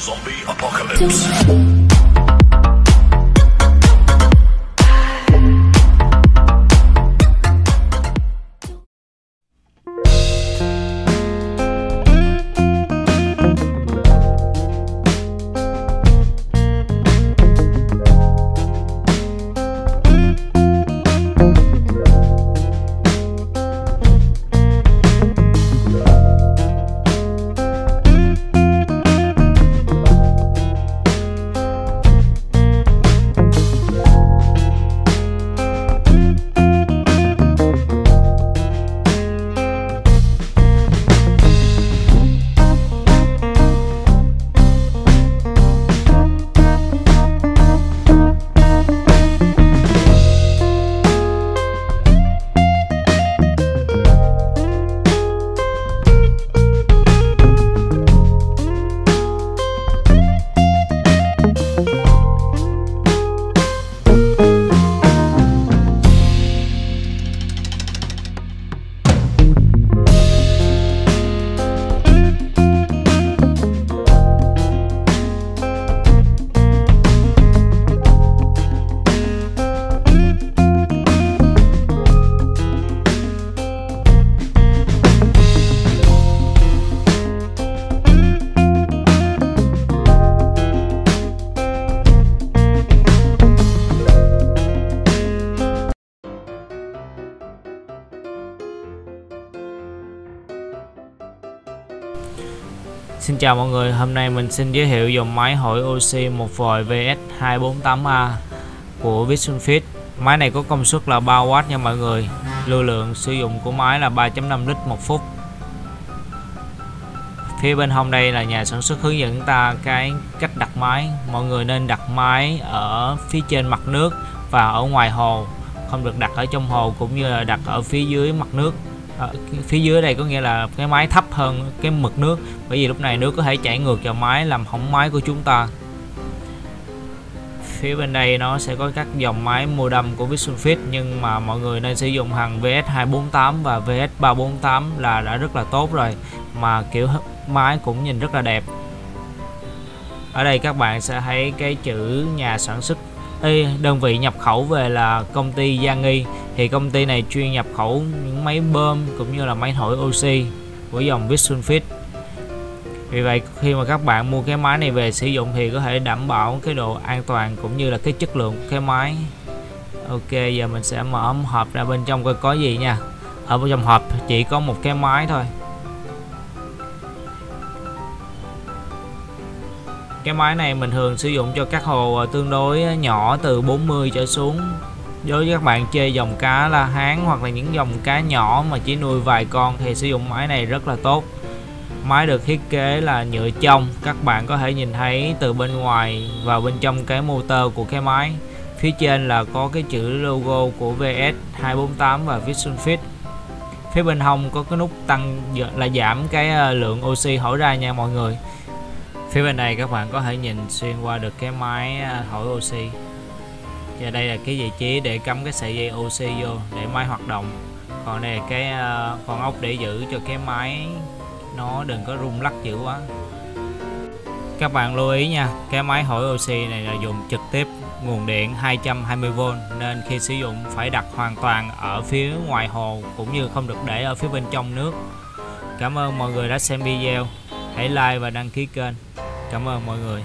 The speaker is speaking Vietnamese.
Zombie apocalypse. Xin chào mọi người, hôm nay mình xin giới thiệu dòng máy hỏi oxy một vòi VS248A của Visionfit. Máy này có công suất là 3W nha mọi người. Lưu lượng sử dụng của máy là 3.5 lít một phút. Phía bên hông đây là nhà sản xuất hướng dẫn ta cái cách đặt máy. Mọi người nên đặt máy ở phía trên mặt nước và ở ngoài hồ, không được đặt ở trong hồ cũng như là đặt ở phía dưới mặt nước Ờ, ở phía dưới đây có nghĩa là cái máy thấp hơn cái mực nước. Bởi vì lúc này nước có thể chảy ngược vào máy làm hỏng máy của chúng ta. Phía bên đây nó sẽ có các dòng máy modem của Visionfit nhưng mà mọi người nên sử dụng hàng VS248 và VS348 là đã rất là tốt rồi mà kiểu máy cũng nhìn rất là đẹp. Ở đây các bạn sẽ thấy cái chữ nhà sản xuất Ê, đơn vị nhập khẩu về là công ty Giang Nghi thì công ty này chuyên nhập khẩu những máy bơm cũng như là máy thổi oxy của dòng Visionfit vì vậy, khi mà các bạn mua cái máy này về sử dụng thì có thể đảm bảo cái độ an toàn cũng như là cái chất lượng của cái máy. Ok, giờ mình sẽ mở hộp ra bên trong coi có gì nha. Ở bên trong hộp chỉ có một cái máy thôi. Cái máy này mình thường sử dụng cho các hồ tương đối nhỏ từ 40 trở xuống đối với các bạn chơi dòng cá la hán hoặc là những dòng cá nhỏ mà chỉ nuôi vài con thì sử dụng máy này rất là tốt. Máy được thiết kế là nhựa trong các bạn có thể nhìn thấy từ bên ngoài và bên trong cái motor của cái máy. Phía trên là có cái chữ logo của VS248 và Vision Fit phía bên hông có cái nút tăng là giảm cái ờ, lượng oxy thổi ra nha mọi người. Phía bên này các bạn có thể nhìn xuyên qua được cái máy ờ, thổi oxy và đây là cái vị trí để cắm cái sợi dây oxy vô để máy hoạt động. Còn đây là cái ờ, con ốc để giữ cho cái máy nó đừng có rung lắc dữ quá. Các bạn lưu ý nha, cái máy hỏi oxy này là dùng trực tiếp nguồn điện 220V nên khi sử dụng phải đặt hoàn toàn ở phía ngoài hồ cũng như không được để ở phía bên trong nước. Cảm ơn mọi người đã xem video. Hãy like và đăng ký kênh. Cảm ơn mọi người.